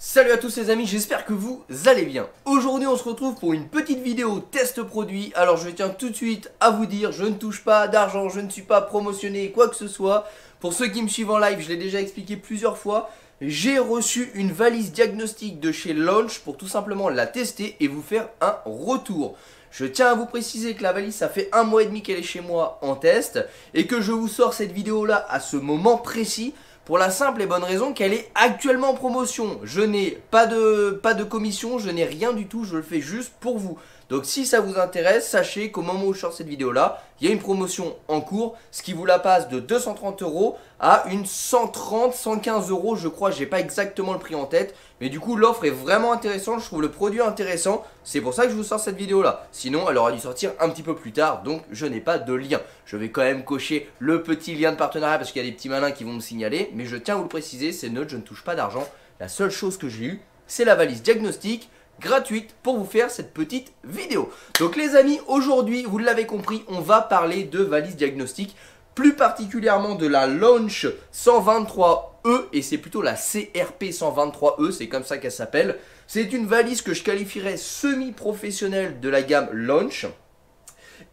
Salut à tous les amis, j'espère que vous allez bien. Aujourd'hui on se retrouve pour une petite vidéo test produit. Alors je tiens tout de suite à vous dire, je ne touche pas d'argent, je ne suis pas promotionné, quoi que ce soit. Pour ceux qui me suivent en live, je l'ai déjà expliqué plusieurs fois. J'ai reçu une valise diagnostique de chez Launch pour tout simplement la tester et vous faire un retour. Je tiens à vous préciser que la valise, ça fait un mois et demi qu'elle est chez moi en test et que je vous sors cette vidéo là à ce moment précis pour la simple et bonne raison qu'elle est actuellement en promotion. Je n'ai pas de, pas de commission, je n'ai rien du tout, je le fais juste pour vous. Donc si ça vous intéresse, sachez qu'au moment où je sors cette vidéo là, il y a une promotion en cours, ce qui vous la passe de 230 euros à une 130, 115 euros, je crois, j'ai pas exactement le prix en tête, mais du coup l'offre est vraiment intéressante, je trouve le produit intéressant, c'est pour ça que je vous sors cette vidéo là. Sinon elle aurait dû sortir un petit peu plus tard, donc je n'ai pas de lien. Je vais quand même cocher le petit lien de partenariat parce qu'il y a des petits malins qui vont me signaler, mais je tiens à vous le préciser, c'est neutre, je ne touche pas d'argent. La seule chose que j'ai eu, c'est la valise diagnostic gratuite pour vous faire cette petite vidéo. Donc les amis, aujourd'hui, vous l'avez compris, on va parler de valise diagnostic, plus particulièrement de la Launch 123E, et c'est plutôt la CRP 123E, c'est comme ça qu'elle s'appelle. C'est une valise que je qualifierais semi-professionnelle de la gamme Launch.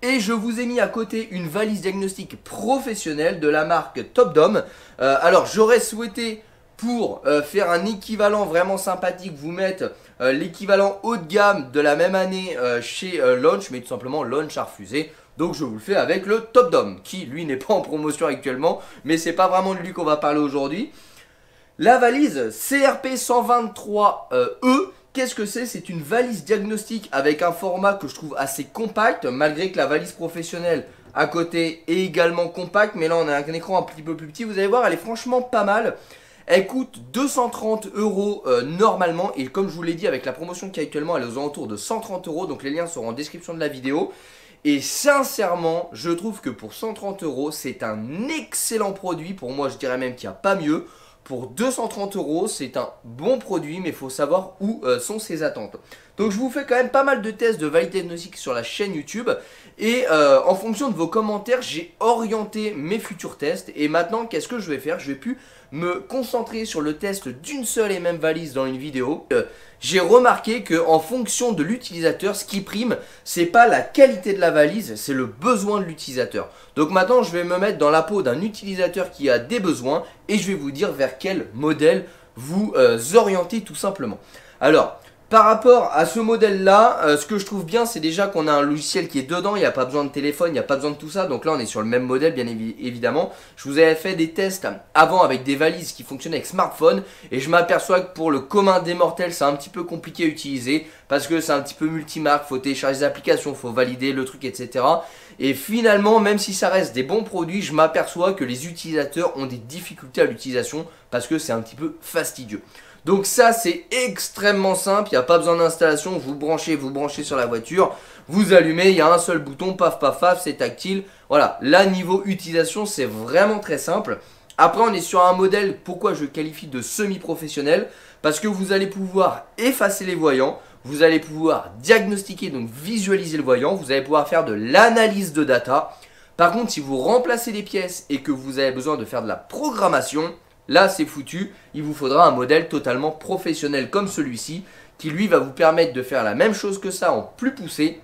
Et je vous ai mis à côté une valise diagnostic professionnelle de la marque Top Dome. Euh, alors j'aurais souhaité pour euh, faire un équivalent vraiment sympathique, vous mettre euh, l'équivalent haut de gamme de la même année euh, chez Launch, mais tout simplement Launch a refusé. Donc je vous le fais avec le Top Dome, qui lui n'est pas en promotion actuellement, mais c'est pas vraiment de lui qu'on va parler aujourd'hui. La valise CRP 123E, qu'est-ce que c'est? C'est une valise diagnostique avec un format que je trouve assez compact, malgré que la valise professionnelle à côté est également compacte, mais là on a un écran un petit peu plus petit, vous allez voir, elle est franchement pas mal. Elle coûte 230 euros euh, normalement et comme je vous l'ai dit avec la promotion qui est actuellement elle est aux alentours de 130 euros donc les liens seront en description de la vidéo. Et sincèrement je trouve que pour 130 euros c'est un excellent produit, pour moi je dirais même qu'il n'y a pas mieux. Pour 230 euros, c'est un bon produit, mais il faut savoir où euh, sont ses attentes. Donc je vous fais quand même pas mal de tests de validité diagnostique sur la chaîne YouTube. Et euh, en fonction de vos commentaires, j'ai orienté mes futurs tests. Et maintenant, qu'est-ce que je vais faire? Je vais plus me concentrer sur le test d'une seule et même valise dans une vidéo. Euh, j'ai remarqué que en fonction de l'utilisateur, ce qui prime, c'est pas la qualité de la valise, c'est le besoin de l'utilisateur. Donc maintenant, je vais me mettre dans la peau d'un utilisateur qui a des besoins et je vais vous dire vers quel modèle vous euh, orienter tout simplement. Alors, par rapport à ce modèle-là, euh, ce que je trouve bien, c'est déjà qu'on a un logiciel qui est dedans, il n'y a pas besoin de téléphone, il n'y a pas besoin de tout ça. Donc là, on est sur le même modèle, bien évidemment. Je vous avais fait des tests avant avec des valises qui fonctionnaient avec smartphone. Et je m'aperçois que pour le commun des mortels, c'est un petit peu compliqué à utiliser. Parce que c'est un petit peu multimarque, faut télécharger des applications, faut valider le truc, etc. Et finalement, même si ça reste des bons produits, je m'aperçois que les utilisateurs ont des difficultés à l'utilisation parce que c'est un petit peu fastidieux. Donc ça c'est extrêmement simple, il n'y a pas besoin d'installation, vous branchez, vous branchez sur la voiture, vous allumez, il y a un seul bouton, paf paf paf, c'est tactile. Voilà, là niveau utilisation c'est vraiment très simple. Après on est sur un modèle, pourquoi je qualifie de semi-professionnel? Parce que vous allez pouvoir effacer les voyants, vous allez pouvoir diagnostiquer, donc visualiser le voyant, vous allez pouvoir faire de l'analyse de data. Par contre si vous remplacez les pièces et que vous avez besoin de faire de la programmation, Là, c'est foutu. Il vous faudra un modèle totalement professionnel comme celui-ci qui lui va vous permettre de faire la même chose que ça en plus poussé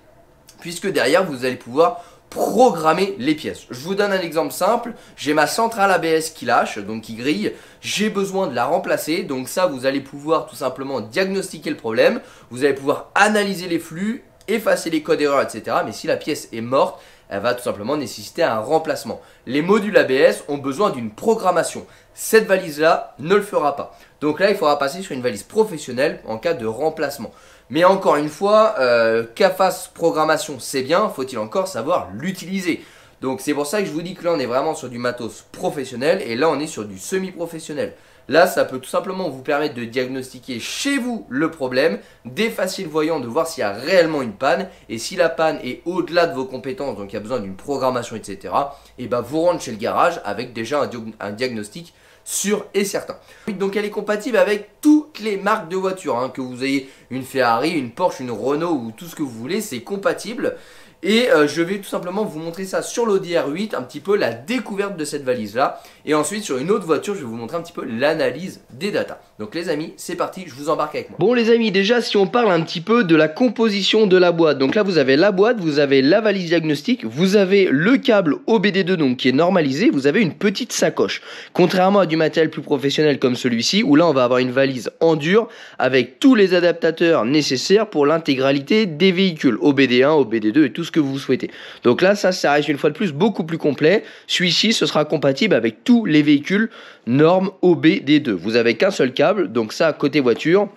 puisque derrière vous allez pouvoir programmer les pièces. Je vous donne un exemple simple, j'ai ma centrale ABS qui lâche, donc qui grille, j'ai besoin de la remplacer, donc ça vous allez pouvoir tout simplement diagnostiquer le problème, vous allez pouvoir analyser les flux, effacer les codes erreurs, etc. Mais si la pièce est morte, elle va tout simplement nécessiter un remplacement. Les modules ABS ont besoin d'une programmation. Cette valise-là ne le fera pas. Donc là, il faudra passer sur une valise professionnelle en cas de remplacement. Mais encore une fois, euh, fasse programmation, c'est bien, faut-il encore savoir l'utiliser. Donc c'est pour ça que je vous dis que là, on est vraiment sur du matos professionnel et là, on est sur du semi-professionnel. Là, ça peut tout simplement vous permettre de diagnostiquer chez vous le problème, d'effacer le voyant, de voir s'il y a réellement une panne. Et si la panne est au-delà de vos compétences, donc il y a besoin d'une programmation, etc., et ben vous rentrez chez le garage avec déjà un, diagnostic sûr et certain. Donc elle est compatible avec toutes les marques de voitures, hein. que vous ayez une Ferrari, une Porsche, une Renault ou tout ce que vous voulez, c'est compatible. Et euh, je vais tout simplement vous montrer ça sur l'Audi R8, un petit peu la découverte de cette valise là. Et ensuite sur une autre voiture, je vais vous montrer un petit peu l'analyse des datas. Donc les amis, c'est parti, je vous embarque avec moi. Bon les amis, déjà si on parle un petit peu de la composition de la boîte. Donc là vous avez la boîte, vous avez la valise diagnostique, vous avez le câble OBD2 donc qui est normalisé, vous avez une petite sacoche. Contrairement à du matériel plus professionnel comme celui-ci où là on va avoir une valise en dur avec tous les adaptateurs nécessaires pour l'intégralité des véhicules OBD1, OBD2 et tout ce que vous souhaitez. Donc là ça ça reste une fois de plus beaucoup plus complet. Celui-ci ce sera compatible avec tous les véhicules normes OBD2. Vous avez qu'un seul câble donc ça côté voiture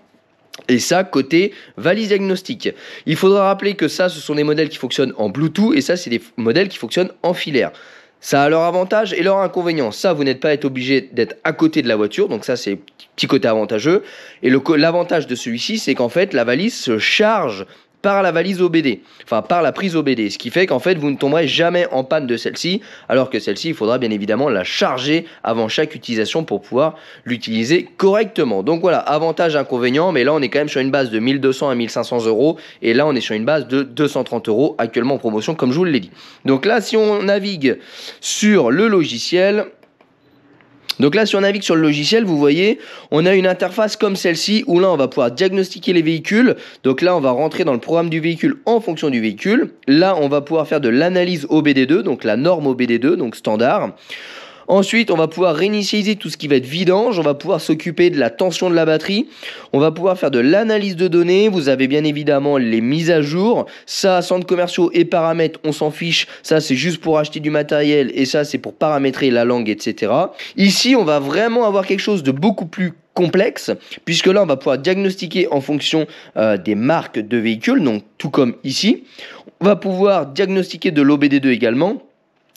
et ça, côté valise diagnostique. Il faudra rappeler que ça, ce sont des modèles qui fonctionnent en Bluetooth et ça, c'est des modèles qui fonctionnent en filaire. Ça a leur avantage et leur inconvénient. Ça, vous n'êtes pas obligé d'être à côté de la voiture, donc ça, c'est petit côté avantageux. Et l'avantage de celui-ci, c'est qu'en fait, la valise se charge par la valise OBD, enfin par la prise OBD, ce qui fait qu'en fait vous ne tomberez jamais en panne de celle-ci, alors que celle-ci il faudra bien évidemment la charger avant chaque utilisation pour pouvoir l'utiliser correctement. Donc voilà, avantage, inconvénient, mais là on est quand même sur une base de 1200 à 1500 euros, et là on est sur une base de 230 euros actuellement en promotion comme je vous l'ai dit. Donc là si on navigue sur le logiciel, donc là, si on navigue sur le logiciel, vous voyez, on a une interface comme celle-ci où là, on va pouvoir diagnostiquer les véhicules. Donc là, on va rentrer dans le programme du véhicule en fonction du véhicule. Là, on va pouvoir faire de l'analyse OBD2, donc la norme OBD2, donc standard. Ensuite, on va pouvoir réinitialiser tout ce qui va être vidange. On va pouvoir s'occuper de la tension de la batterie. On va pouvoir faire de l'analyse de données. Vous avez bien évidemment les mises à jour. Ça, centres commerciaux et paramètres, on s'en fiche. Ça, c'est juste pour acheter du matériel et ça, c'est pour paramétrer la langue, etc. Ici, on va vraiment avoir quelque chose de beaucoup plus complexe, puisque là, on va pouvoir diagnostiquer en fonction euh, des marques de véhicules, donc tout comme ici. On va pouvoir diagnostiquer de l'OBD2 également.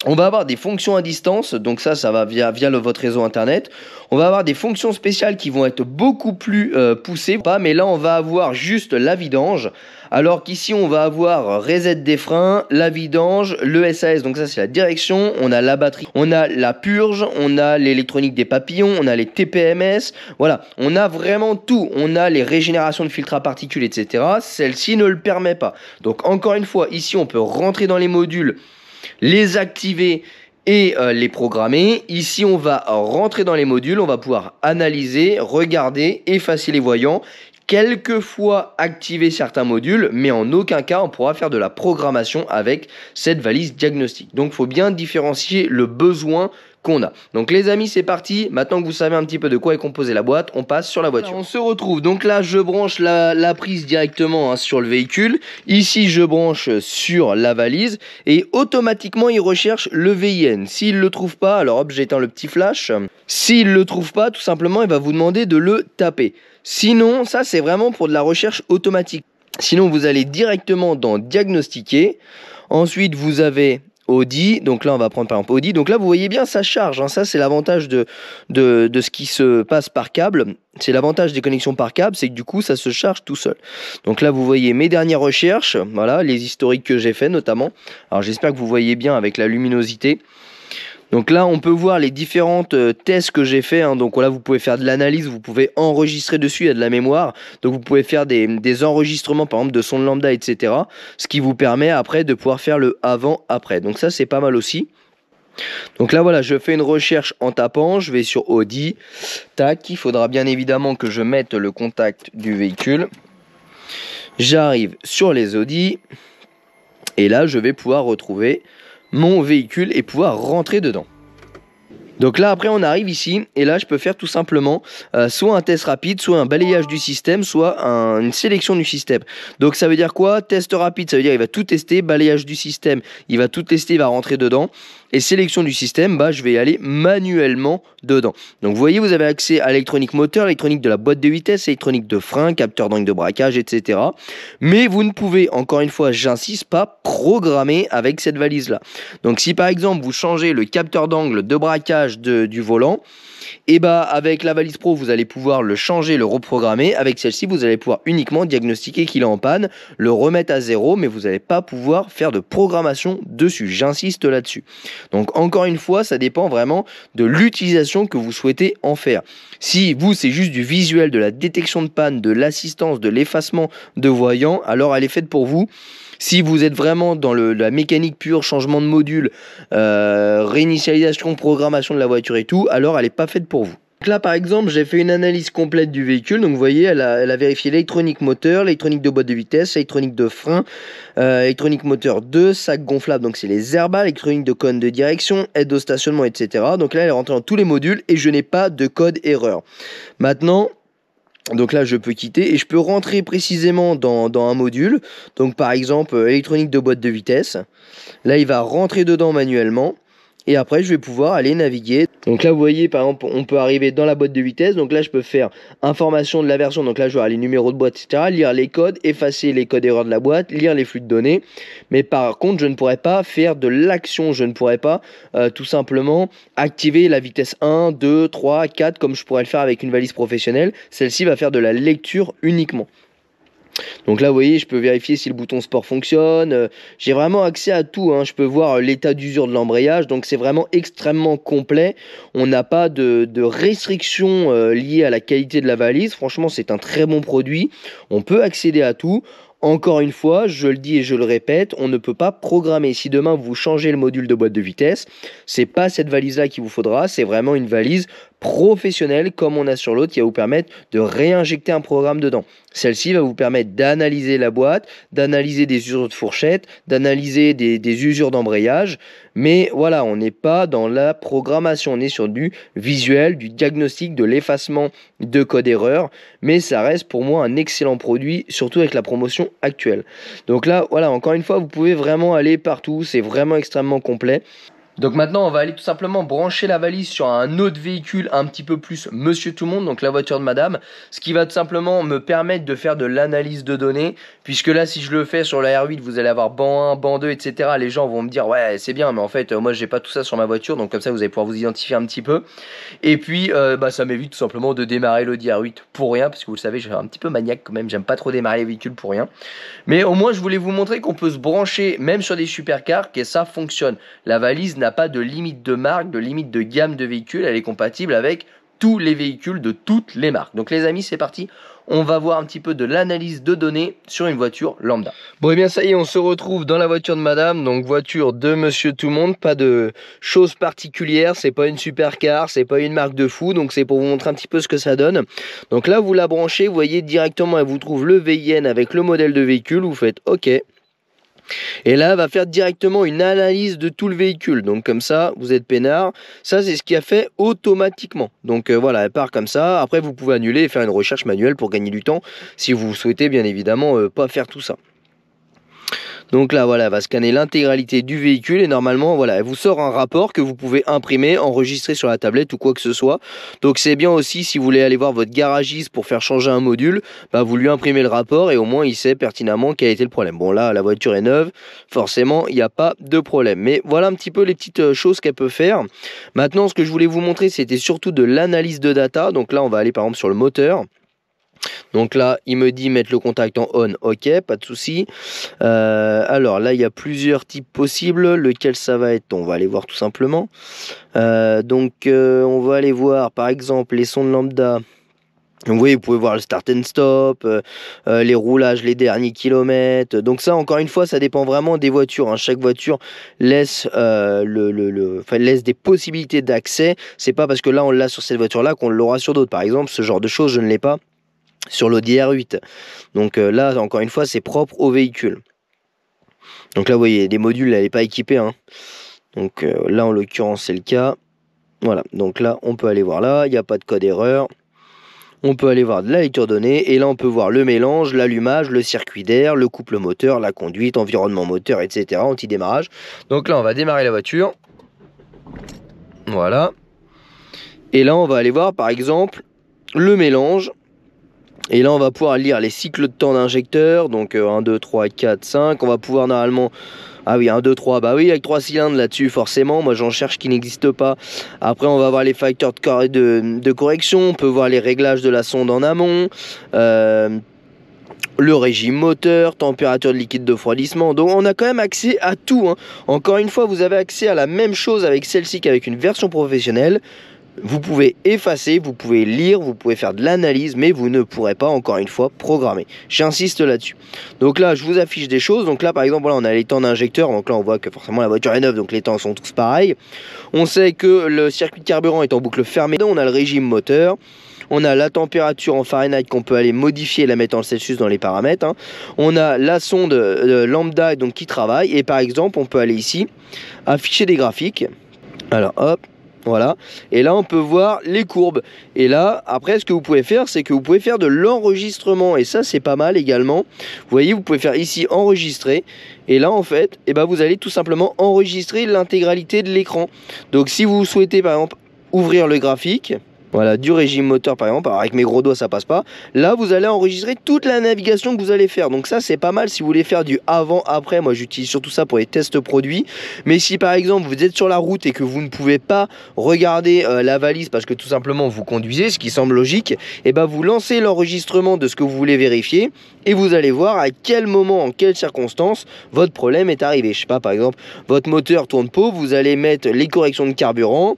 On va avoir des fonctions à distance, donc ça, ça va via, le, votre réseau internet. On va avoir des fonctions spéciales qui vont être beaucoup plus euh, poussées, pas, mais là on va avoir juste la vidange, alors qu'ici on va avoir reset des freins, la vidange, le SAS, donc ça c'est la direction, on a la batterie, on a la purge, on a l'électronique des papillons, on a les TPMS, voilà, on a vraiment tout, on a les régénérations de filtres à particules, etc. Celle-ci ne le permet pas. Donc encore une fois, ici on peut rentrer dans les modules les activer et euh, les programmer. Ici, on va rentrer dans les modules, on va pouvoir analyser, regarder, effacer les voyants, quelquefois activer certains modules, mais en aucun cas on pourra faire de la programmation avec cette valise diagnostique. Donc, il faut bien différencier le besoin qu'on a. Donc les amis, c'est parti. Maintenant que vous savez un petit peu de quoi est composée la boîte, on passe sur la voiture. on se retrouve. Donc là, je branche la, prise directement hein, sur le véhicule. Ici, je branche sur la valise et automatiquement, il recherche le VIN. S'il ne le trouve pas, alors hop, j'éteins le petit flash. S'il ne le trouve pas, tout simplement, il va vous demander de le taper. Sinon, ça, c'est vraiment pour de la recherche automatique. Sinon, vous allez directement dans diagnostiquer. Ensuite, vous avez Audi. Donc là, on va prendre par exemple Audi. Donc là, vous voyez bien, ça charge. Hein. Ça, c'est l'avantage de, de, de, ce qui se passe par câble. C'est l'avantage des connexions par câble, c'est que du coup, ça se charge tout seul. Donc là, vous voyez mes dernières recherches. Voilà, les historiques que j'ai fait notamment. Alors j'espère que vous voyez bien avec la luminosité. Donc là, on peut voir les différentes euh, tests que j'ai fait. Hein. Donc là, vous pouvez faire de l'analyse, vous pouvez enregistrer dessus, il y a de la mémoire. Donc vous pouvez faire des, enregistrements, par exemple, de son lambda, etc. Ce qui vous permet après de pouvoir faire le avant-après. Donc ça, c'est pas mal aussi. Donc là voilà, je fais une recherche en tapant, je vais sur Audi, tac, il faudra bien évidemment que je mette le contact du véhicule. J'arrive sur les Audi, et là je vais pouvoir retrouver mon véhicule et pouvoir rentrer dedans. Donc là après on arrive ici et là je peux faire tout simplement euh, soit un test rapide, soit un balayage du système, soit une sélection du système. Donc ça veut dire quoi? Test rapide, ça veut dire il va tout tester, balayage du système, il va tout tester, il va rentrer dedans. Et sélection du système, bah, je vais aller manuellement dedans. Donc vous voyez, vous avez accès à l'électronique moteur, l'électronique de la boîte de vitesse, électronique de frein, capteur d'angle de braquage, etc. Mais vous ne pouvez, encore une fois, j'insiste pas, programmer avec cette valise-là. Donc si par exemple vous changez le capteur d'angle de braquage du volant, et bah avec la valise pro vous allez pouvoir le changer, le reprogrammer. Avec celle-ci vous allez pouvoir uniquement diagnostiquer qu'il est en panne, le remettre à zéro, mais vous n'allez pas pouvoir faire de programmation dessus. J'insiste là-dessus. Donc encore une fois, ça dépend vraiment de l'utilisation que vous souhaitez en faire. Si vous c'est juste du visuel, de la détection de panne, de l'assistance, de l'effacement de voyants, alors elle est faite pour vous. Si vous êtes vraiment dans la mécanique pure, changement de module, euh, réinitialisation, programmation de la voiture et tout, alors elle n'est pas faite pour vous. Là par exemple j'ai fait une analyse complète du véhicule donc vous voyez elle a, vérifié l'électronique moteur, l'électronique de boîte de vitesse, l'électronique de frein, euh, électronique moteur 2, sac gonflable donc c'est les airbags, l'électronique de cône de direction, aide au stationnement etc. Donc là elle est rentrée dans tous les modules et je n'ai pas de code erreur. Maintenant donc là, je peux quitter et je peux rentrer précisément dans, un module. Donc par exemple, électronique de boîte de vitesse. Là, il va rentrer dedans manuellement et après je vais pouvoir aller naviguer. Donc là vous voyez par exemple on peut arriver dans la boîte de vitesse, donc là je peux faire information de la version, donc là je vais avoir les numéros de boîte etc, lire les codes, effacer les codes erreurs de la boîte, lire les flux de données, mais par contre je ne pourrais pas faire de l'action, je ne pourrais pas euh, tout simplement activer la vitesse 1, 2, 3, 4 comme je pourrais le faire avec une valise professionnelle, celle-ci va faire de la lecture uniquement. Donc là, vous voyez, je peux vérifier si le bouton sport fonctionne. Euh, j'ai vraiment accès à tout. Hein. Je peux voir euh, l'état d'usure de l'embrayage. Donc c'est vraiment extrêmement complet. On n'a pas de, restrictions euh, liées à la qualité de la valise. Franchement, c'est un très bon produit. On peut accéder à tout. Encore une fois, je le dis et je le répète, on ne peut pas programmer. Si demain vous changez le module de boîte de vitesse, c'est pas cette valise-là qu'il vous faudra, c'est vraiment une valise professionnelle comme on a sur l'autre qui va vous permettre de réinjecter un programme dedans. Celle-ci va vous permettre d'analyser la boîte, d'analyser des usures de fourchette, d'analyser des, usures d'embrayage. Mais voilà, on n'est pas dans la programmation, on est sur du visuel, du diagnostic, de l'effacement de code erreur. Mais ça reste pour moi un excellent produit, surtout avec la promotion actuelle. Donc là, voilà, encore une fois, vous pouvez vraiment aller partout, c'est vraiment extrêmement complet. Donc maintenant, on va aller tout simplement brancher la valise sur un autre véhicule un petit peu plus monsieur tout le monde, donc la voiture de madame, ce qui va tout simplement me permettre de faire de l'analyse de données, puisque là, si je le fais sur la R8, vous allez avoir ban 1, ban 2, etc. Les gens vont me dire, ouais, c'est bien, mais en fait, moi, j'ai pas tout ça sur ma voiture, donc comme ça, vous allez pouvoir vous identifier un petit peu. Et puis, euh, bah, ça m'évite tout simplement de démarrer l'Audi R8 pour rien, parce que vous le savez, je suis un petit peu maniaque quand même, j'aime pas trop démarrer les véhicules pour rien. Mais au moins, je voulais vous montrer qu'on peut se brancher, même sur des supercars, que ça fonctionne. La valise pas de limite de marque, de limite de gamme de véhicules. Elle est compatible avec tous les véhicules de toutes les marques. Donc les amis, c'est parti. On va voir un petit peu de l'analyse de données sur une voiture lambda. Bon et eh bien ça y est, on se retrouve dans la voiture de madame, donc voiture de monsieur tout le monde, pas de choses particulières, c'est pas une supercar, c'est pas une marque de fou, donc c'est pour vous montrer un petit peu ce que ça donne. Donc là vous la branchez, vous voyez directement elle vous trouve le VIN avec le modèle de véhicule, vous faites OK. Et là, va faire directement une analyse de tout le véhicule. Donc comme ça, vous êtes peinard. Ça, c'est ce qui a fait automatiquement. Donc euh, voilà, elle part comme ça. Après, vous pouvez annuler et faire une recherche manuelle pour gagner du temps si vous souhaitez bien évidemment euh, pas faire tout ça. Donc là, voilà, elle va scanner l'intégralité du véhicule et normalement, voilà, elle vous sort un rapport que vous pouvez imprimer, enregistrer sur la tablette ou quoi que ce soit. Donc c'est bien aussi si vous voulez aller voir votre garagiste pour faire changer un module, bah, vous lui imprimez le rapport et au moins il sait pertinemment quel a été le problème. Bon là, la voiture est neuve, forcément, il n'y a pas de problème. Mais voilà un petit peu les petites euh, choses qu'elle peut faire. Maintenant, ce que je voulais vous montrer, c'était surtout de l'analyse de data. Donc là, on va aller par exemple sur le moteur. Donc là, il me dit mettre le contact en on, ok, pas de souci. Euh, alors là, il y a plusieurs types possibles. Lequel ça va être? On va aller voir tout simplement. Euh, donc, euh, on va aller voir par exemple les sons de lambda. vous voyez, vous pouvez voir le start and stop, les roulages, les derniers kilomètres. Donc ça, encore une fois, ça dépend vraiment des voitures. Hein. Chaque voiture laisse des possibilités d'accès. C'est pas parce que là, on l'a sur cette voiture-là qu'on l'aura sur d'autres. Par exemple, ce genre de choses, je ne l'ai pas sur l'Audi R8. Donc euh, là, encore une fois, c'est propre au véhicule. Donc là, vous voyez, des modules, elle n'est pas équipée. Hein. Donc euh, là, en l'occurrence, c'est le cas. Voilà, donc là, on peut aller voir là, il n'y a pas de code erreur. On peut aller voir de la lecture donnée et là on peut voir le mélange, l'allumage, le circuit d'air, le couple moteur, la conduite, environnement moteur, etc. Anti-démarrage. Donc là on va démarrer la voiture. Voilà. Et là on va aller voir par exemple le mélange et là, on va pouvoir lire les cycles de temps d'injecteur. Donc 1, 2, 3, 4, 5. On va pouvoir normalement... Ah oui, 1, 2, 3. Bah oui, avec 3 cylindres là-dessus, forcément. Moi, j'en cherche qui n'existent pas. Après, on va voir les facteurs de, de, correction. On peut voir les réglages de la sonde en amont. Euh, le régime moteur, température de liquide de refroidissement. Donc on a quand même accès à tout. Hein. Encore une fois, vous avez accès à la même chose avec celle-ci qu'avec une version professionnelle Vous pouvez effacer, vous pouvez lire, vous pouvez faire de l'analyse, mais vous ne pourrez pas, encore une fois, programmer. J'insiste là-dessus. Donc là, je vous affiche des choses. Donc là, par exemple, on a les temps d'injecteur. Donc là, on voit que forcément, la voiture est neuve, donc les temps sont tous pareils. On sait que le circuit de carburant est en boucle fermée. On a le régime moteur. On a la température en Fahrenheit qu'on peut aller modifier et la mettre en Celsius dans les paramètres. Hein. On a la sonde euh, lambda donc, qui travaille. Et par exemple, on peut aller ici, afficher des graphiques. Alors hop, voilà. Et là, on peut voir les courbes. Et là, après, ce que vous pouvez faire, c'est que vous pouvez faire de l'enregistrement. Et ça, c'est pas mal également. Vous voyez, vous pouvez faire ici enregistrer. Et là, en fait, et eh ben, vous allez tout simplement enregistrer l'intégralité de l'écran. Donc, si vous souhaitez, par exemple, ouvrir le graphique, voilà, du régime moteur par exemple, avec mes gros doigts ça passe pas. Là vous allez enregistrer toute la navigation que vous allez faire. Donc ça c'est pas mal si vous voulez faire du avant-après. Moi j'utilise surtout ça pour les tests produits. Mais si par exemple vous êtes sur la route et que vous ne pouvez pas regarder euh, la valise parce que tout simplement vous conduisez, ce qui semble logique, et eh ben vous lancez l'enregistrement de ce que vous voulez vérifier et vous allez voir à quel moment, en quelles circonstances votre problème est arrivé. Je sais pas par exemple votre moteur tourne pas, vous allez mettre les corrections de carburant.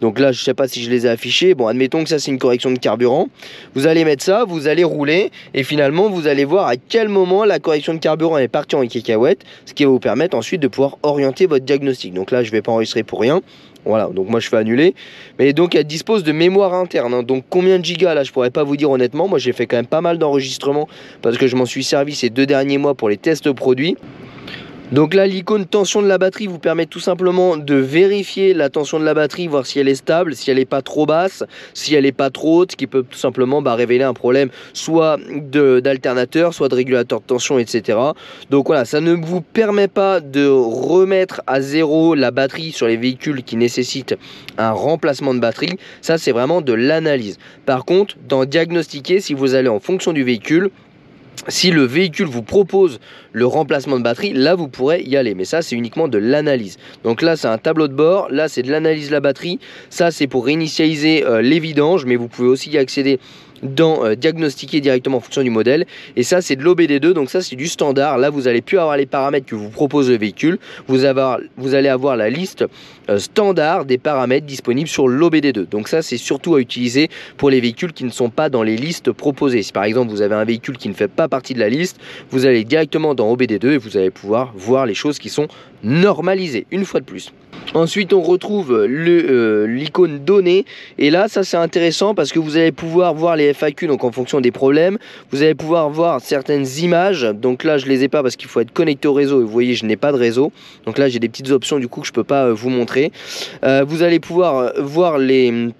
Donc là, je ne sais pas si je les ai affichés. Bon, admettons que ça, c'est une correction de carburant. Vous allez mettre ça, vous allez rouler. Et finalement, vous allez voir à quel moment la correction de carburant est partie en cacahuète. Ce qui va vous permettre ensuite de pouvoir orienter votre diagnostic. Donc là, je ne vais pas enregistrer pour rien. Voilà, donc moi je fais annuler. Mais donc elle dispose de mémoire interne. Hein. Donc combien de gigas là, je pourrais pas vous dire honnêtement. Moi j'ai fait quand même pas mal d'enregistrements parce que je m'en suis servi ces deux derniers mois pour les tests produits. Donc là, l'icône tension de la batterie vous permet tout simplement de vérifier la tension de la batterie, voir si elle est stable, si elle n'est pas trop basse, si elle n'est pas trop haute, ce qui peut tout simplement bah, révéler un problème soit d'alternateur, soit de régulateur de tension, etc. Donc voilà, ça ne vous permet pas de remettre à zéro la batterie sur les véhicules qui nécessitent un remplacement de batterie. Ça, c'est vraiment de l'analyse. Par contre, dans diagnostiquer, si vous allez en fonction du véhicule, si le véhicule vous propose le remplacement de batterie, là vous pourrez y aller. Mais ça, c'est uniquement de l'analyse. Donc là, c'est un tableau de bord. Là, c'est de l'analyse de la batterie. Ça, c'est pour réinitialiser euh, les vidanges. Mais vous pouvez aussi y accéder dans euh, diagnostiquer directement en fonction du modèle. Et ça, c'est de l'OBD2, donc ça, c'est du standard. Là, vous allez plus avoir les paramètres que vous propose le véhicule. Vous, allez avoir la liste euh, standard des paramètres disponibles sur l'OBD2. Donc ça, c'est surtout à utiliser pour les véhicules qui ne sont pas dans les listes proposées. Si par exemple, vous avez un véhicule qui ne fait pas partie de la liste, vous allez directement dans OBD2 et vous allez pouvoir voir les choses qui sont normalisées, une fois de plus. Ensuite, on retrouve euh, l'icône données. Et là, ça c'est intéressant parce que vous allez pouvoir voir les FAQ, donc en fonction des problèmes. Vous allez pouvoir voir certaines images. Donc là, je les ai pas parce qu'il faut être connecté au réseau. Et vous voyez, je n'ai pas de réseau. Donc là, j'ai des petites options du coup que je peux pas euh, vous montrer. Euh, vous allez pouvoir voir les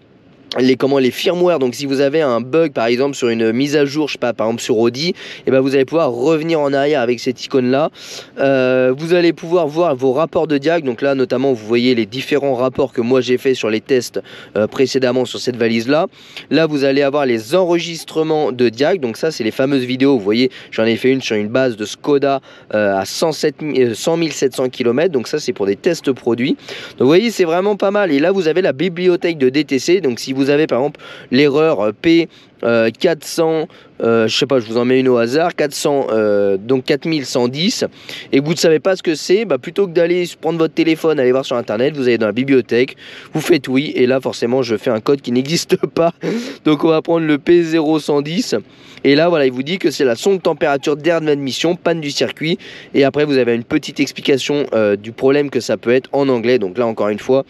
les comment les firmware. Donc si vous avez un bug par exemple sur une mise à jour je sais pas par exemple sur Audi et eh ben vous allez pouvoir revenir en arrière avec cette icône là euh, vous allez pouvoir voir vos rapports de diag. Donc là notamment vous voyez les différents rapports que moi j'ai fait sur les tests euh, précédemment sur cette valise là là vous allez avoir les enregistrements de diag. Donc ça c'est les fameuses vidéos. Vous voyez j'en ai fait une sur une base de Skoda euh, à 107 100 700 km donc ça c'est pour des tests produits. Donc vous voyez c'est vraiment pas mal. Et là vous avez la bibliothèque de DTC donc si vous avez par exemple l'erreur euh, P 400, euh, euh, je sais pas, je vous en mets une au hasard, 400, donc 4110, et vous ne savez pas ce que c'est, bah, plutôt que d'aller prendre votre téléphone, aller voir sur internet, vous allez dans la bibliothèque, vous faites oui, et là forcément je fais un code qui n'existe pas, donc on va prendre le P0110, et là voilà, il vous dit que c'est la sonde température d'air d'admission, panne du circuit, et après vous avez une petite explication du problème que ça peut être en anglais, donc là encore une fois,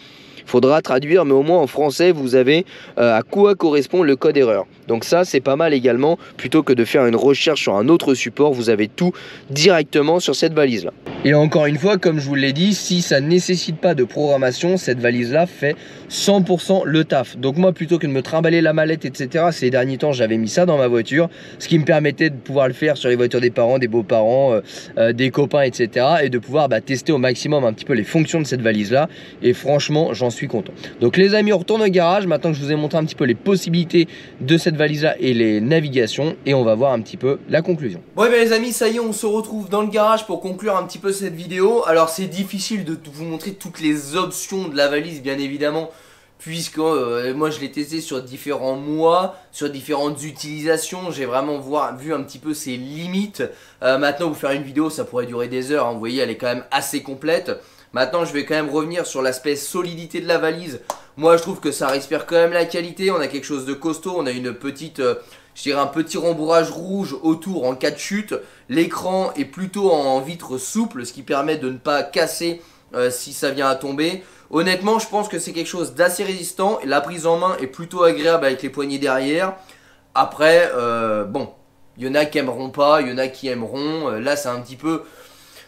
faudra traduire, mais au moins en français, vous avez euh, à quoi correspond le code erreur. Donc ça, c'est pas mal également, plutôt que de faire une recherche sur un autre support, vous avez tout directement sur cette valise-là. Et encore une fois, comme je vous l'ai dit, si ça nécessite pas de programmation, cette valise-là fait 100% le taf. Donc moi, plutôt que de me trimballer la mallette, etc., ces derniers temps, j'avais mis ça dans ma voiture, ce qui me permettait de pouvoir le faire sur les voitures des parents, des beaux-parents, euh, euh, des copains, etc., et de pouvoir bah, tester au maximum un petit peu les fonctions de cette valise-là. Et franchement, j'en suis content. Donc les amis, on retourne au garage. Maintenant que je vous ai montré un petit peu les possibilités de cette valise-là et les navigations, et on va voir un petit peu la conclusion. Bon, et bien les amis, ça y est, on se retrouve dans le garage pour conclure un petit peu cette vidéo. Alors c'est difficile de vous montrer toutes les options de la valise, bien évidemment puisque euh, moi je l'ai testé sur différents mois, sur différentes utilisations, j'ai vraiment vu un petit peu ses limites. Euh, maintenant vous faire une vidéo ça pourrait durer des heures, hein. vous voyez elle est quand même assez complète. Maintenant je vais quand même revenir sur l'aspect solidité de la valise. Moi, je trouve que ça respire quand même la qualité. On a quelque chose de costaud. On a une petite, euh, je dirais un petit rembourrage rouge autour en cas de chute. L'écran est plutôt en vitre souple, ce qui permet de ne pas casser euh, si ça vient à tomber. Honnêtement, je pense que c'est quelque chose d'assez résistant. La prise en main est plutôt agréable avec les poignées derrière. Après, euh, bon, il y en a qui aimeront pas, il y en a qui aimeront. là, c'est un petit peu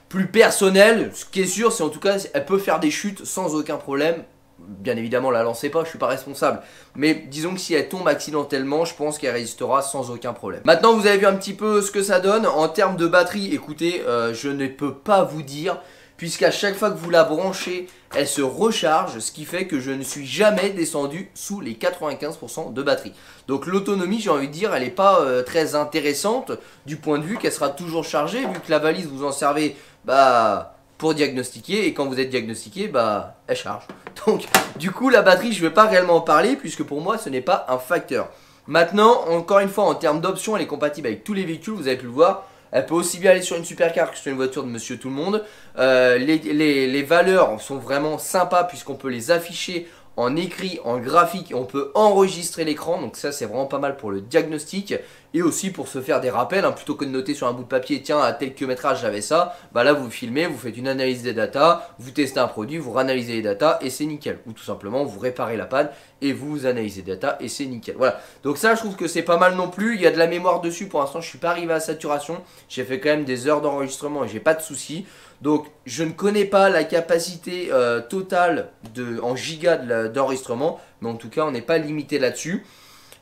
plus personnel. Ce qui est sûr, c'est en tout cas, elle peut faire des chutes sans aucun problème. Bien évidemment, la lancez pas, je suis pas responsable. Mais disons que si elle tombe accidentellement, je pense qu'elle résistera sans aucun problème. Maintenant, vous avez vu un petit peu ce que ça donne. En termes de batterie, écoutez, euh, je ne peux pas vous dire puisqu'à chaque fois que vous la branchez, elle se recharge, ce qui fait que je ne suis jamais descendu sous les 95% de batterie. Donc l'autonomie, j'ai envie de dire, elle n'est pas euh, très intéressante du point de vue qu'elle sera toujours chargée, vu que la valise, vous en servez bah, pour diagnostiquer, et quand vous êtes diagnostiqué, bah, elle charge. Donc, du coup, la batterie, je ne vais pas réellement en parler, puisque pour moi, ce n'est pas un facteur. Maintenant, encore une fois, en termes d'options, elle est compatible avec tous les véhicules, vous avez pu le voir. Elle peut aussi bien aller sur une supercar que sur une voiture de Monsieur Tout le Monde. Euh, les, valeurs sont vraiment sympas puisqu'on peut les afficher en écrit, en graphique, on peut enregistrer l'écran, donc ça c'est vraiment pas mal pour le diagnostic. Et aussi pour se faire des rappels, hein. plutôt que de noter sur un bout de papier, tiens à tel kilométrage j'avais ça, bah là vous filmez, vous faites une analyse des datas, vous testez un produit, vous analysez les datas et c'est nickel, ou tout simplement vous réparez la panne et vous analysez les datas et c'est nickel, voilà. Donc ça je trouve que c'est pas mal non plus, il y a de la mémoire dessus, pour l'instant je suis pas arrivé à saturation, j'ai fait quand même des heures d'enregistrement et j'ai pas de soucis, donc je ne connais pas la capacité euh, totale en giga d'enregistrement, mais en tout cas on n'est pas limité là-dessus.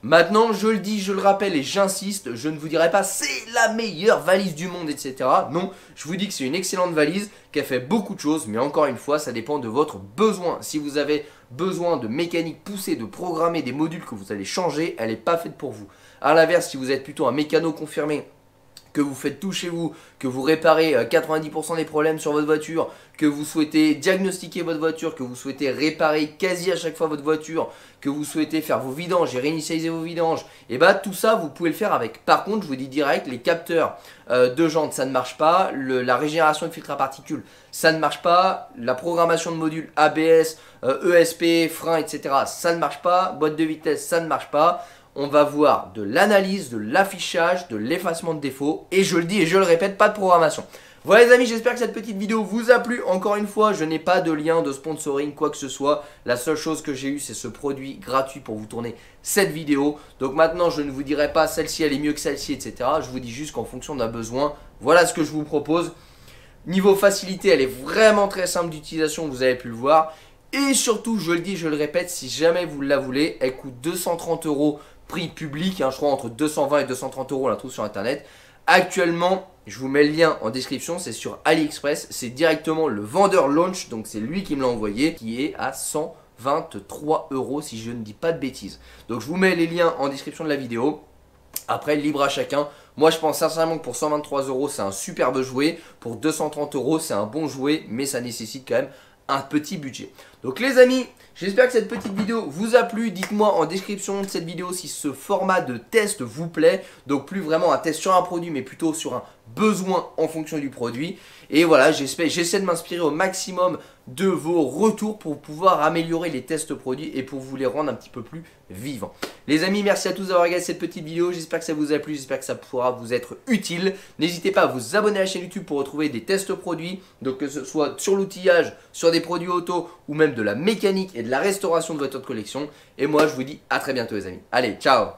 Maintenant, je le dis, je le rappelle et j'insiste, je ne vous dirai pas c'est la meilleure valise du monde, etc. Non, je vous dis que c'est une excellente valise qui a fait beaucoup de choses, mais encore une fois, ça dépend de votre besoin. Si vous avez besoin de mécanique poussée, de programmer des modules que vous allez changer, elle n'est pas faite pour vous. A l'inverse, si vous êtes plutôt un mécano confirmé, que vous faites tout chez vous, que vous réparez 90% euh, des problèmes sur votre voiture, que vous souhaitez diagnostiquer votre voiture, que vous souhaitez réparer quasi à chaque fois votre voiture, que vous souhaitez faire vos vidanges et réinitialiser vos vidanges, et bah tout ça vous pouvez le faire avec. Par contre, je vous dis direct, les capteurs euh, de jantes ça ne marche pas, la régénération de filtres à particules ça ne marche pas, la programmation de modules ABS, ESP, euh, e frein, etc. ça ne marche pas, boîte de vitesse ça ne marche pas on va voir de l'analyse, de l'affichage, de l'effacement de défauts. Et je le dis et je le répète, pas de programmation. Voilà les amis, j'espère que cette petite vidéo vous a plu. Encore une fois, je n'ai pas de lien de sponsoring, quoi que ce soit. La seule chose que j'ai eu, c'est ce produit gratuit pour vous tourner cette vidéo. Donc maintenant, je ne vous dirai pas celle-ci, elle est mieux que celle-ci, etc. Je vous dis juste qu'en fonction d'un besoin, voilà ce que je vous propose. Niveau facilité, elle est vraiment très simple d'utilisation, vous avez pu le voir. Et surtout, je le dis, je le répète, si jamais vous la voulez, elle coûte 230 euros prix public, hein, je crois entre 220 et 230 euros, on la trouve sur internet. Actuellement, je vous mets le lien en description, c'est sur AliExpress, c'est directement le vendeur launch, donc c'est lui qui me l'a envoyé, qui est à 123 euros si je ne dis pas de bêtises. Donc je vous mets les liens en description de la vidéo. Après, libre à chacun. Moi, je pense sincèrement que pour 123 euros, c'est un superbe jouet. Pour 230 euros, c'est un bon jouet, mais ça nécessite quand même un petit budget. Donc les amis, j'espère que cette petite vidéo vous a plu. Dites-moi en description de cette vidéo si ce format de test vous plaît. Donc plus vraiment un test sur un produit, mais plutôt sur un besoin en fonction du produit. Et voilà, j'essaie de m'inspirer au maximum de vos retours pour pouvoir améliorer les tests produits et pour vous les rendre un petit peu plus vivants. Les amis, merci à tous d'avoir regardé cette petite vidéo. J'espère que ça vous a plu, j'espère que ça pourra vous être utile. N'hésitez pas à vous abonner à la chaîne YouTube pour retrouver des tests produits. Donc que ce soit sur l'outillage, sur des produits auto ou même de la mécanique et de la restauration de votre collection. Et moi, je vous dis à très bientôt les amis. Allez, ciao